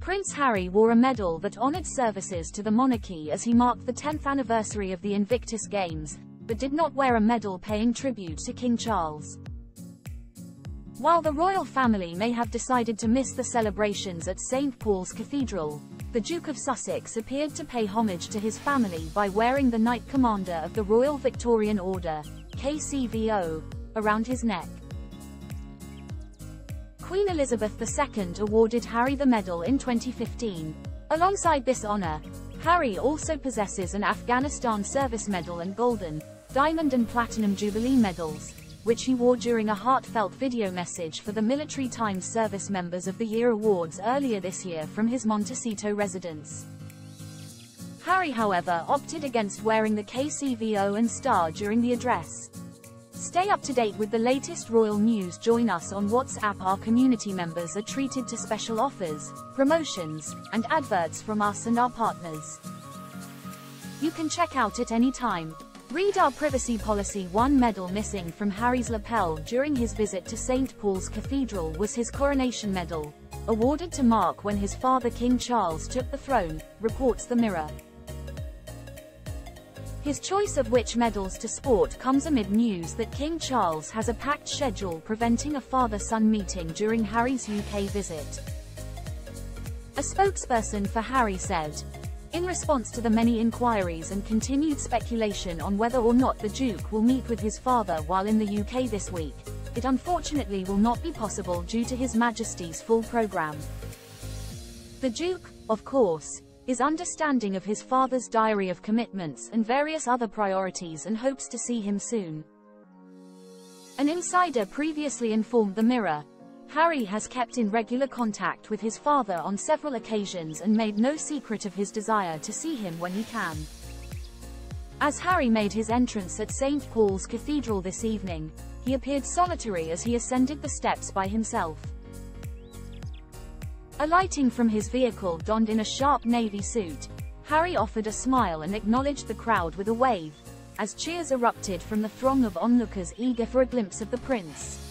Prince Harry wore a medal that honored services to the monarchy as he marked the 10th anniversary of the Invictus Games, but did not wear a medal paying tribute to King Charles. While the royal family may have decided to miss the celebrations at St. Paul's Cathedral, the Duke of Sussex appeared to pay homage to his family by wearing the Knight Commander of the Royal Victorian Order, KCVO, around his neck. Queen Elizabeth II awarded Harry the medal in 2015. Alongside this honor, Harry also possesses an Afghanistan Service Medal and Golden, Diamond and Platinum Jubilee medals, which he wore during a heartfelt video message for the Military Times Service Members of the Year Awards earlier this year from his Montecito residence. Harry however opted against wearing the KCVO and star during the address. Stay up to date with the latest royal news join us on WhatsApp our community members are treated to special offers, promotions, and adverts from us and our partners. You can check out at any time. Read our privacy policy one medal missing from Harry's lapel during his visit to St. Paul's Cathedral was his coronation medal, awarded to Mark when his father King Charles took the throne, reports the Mirror. His choice of which medals to sport comes amid news that King Charles has a packed schedule preventing a father-son meeting during Harry's UK visit. A spokesperson for Harry said, in response to the many inquiries and continued speculation on whether or not the Duke will meet with his father while in the UK this week, it unfortunately will not be possible due to His Majesty's full programme. The Duke, of course, is understanding of his father's diary of commitments and various other priorities and hopes to see him soon. An insider previously informed the Mirror, Harry has kept in regular contact with his father on several occasions and made no secret of his desire to see him when he can. As Harry made his entrance at St. Paul's Cathedral this evening, he appeared solitary as he ascended the steps by himself. Alighting from his vehicle donned in a sharp navy suit, Harry offered a smile and acknowledged the crowd with a wave, as cheers erupted from the throng of onlookers eager for a glimpse of the prince.